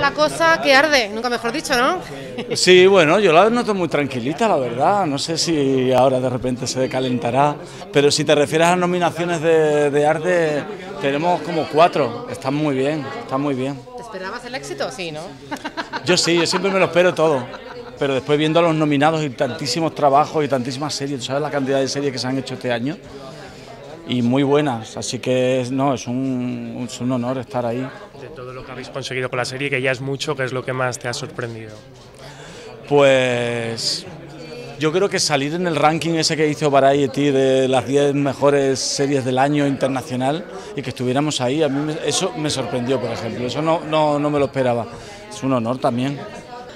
la cosa que arde, nunca mejor dicho, ¿no? Sí, bueno, yo la noto muy tranquilita, la verdad. No sé si ahora de repente se decalentará. Pero si te refieres a nominaciones de, de Arde, tenemos como cuatro. Están muy bien, están muy bien. ¿Te esperabas el éxito? Sí, ¿no? Yo sí, yo siempre me lo espero todo. Pero después viendo a los nominados y tantísimos trabajos y tantísimas series, ¿tú sabes la cantidad de series que se han hecho este año? Y muy buenas, así que no, es un, es un honor estar ahí. De todo lo que habéis conseguido con la serie, que ya es mucho, ¿qué es lo que más te ha sorprendido? Pues yo creo que salir en el ranking ese que hizo Variety de las 10 mejores series del año internacional y que estuviéramos ahí, a mí me- eso me sorprendió, por ejemplo, eso no, no, no me lo esperaba. Es un honor también.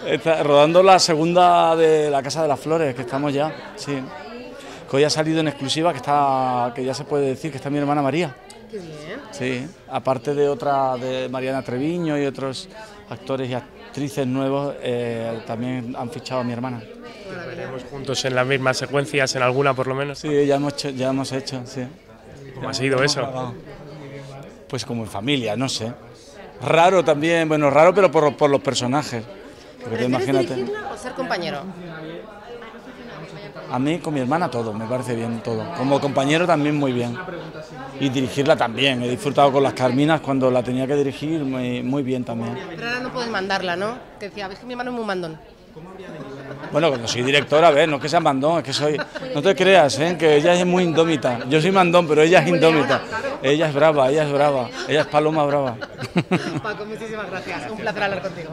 Está rodando la segunda de La Casa de las Flores, que estamos ya, sí. Que hoy ha salido en exclusiva, que, está, que ya se puede decir que está mi hermana María. Qué bien. Sí, aparte de otra de Mariana Treviño y otros actores y actrices nuevos, eh, también han fichado a mi hermana. Veremos juntos en las mismas secuencias, en alguna por lo menos. Sí, ya hemos hecho, ya hemos hecho, sí. ¿Cómo ha sido eso? Pues como en familia, no sé. Raro también, bueno, raro pero por, por los personajes. Porque tú ¿Prefieres imagínate, dirigirla o ser compañero? a mí con mi hermana todo, me parece bien todo. Como compañero también muy bien. Y dirigirla también, he disfrutado con las Carminas cuando la tenía que dirigir, muy, muy bien también. Pero ahora no puedes mandarla, ¿no? Que decía, ves que mi hermano es muy mandón. Bueno, cuando soy directora, a ver, no es que sea mandón, es que soy. No te creas, ¿eh? que ella es muy indómita. Yo soy mandón, pero ella es indómita. Ella es brava, ella es brava. Ella es paloma brava. Paco, muchísimas gracias. Un placer hablar contigo.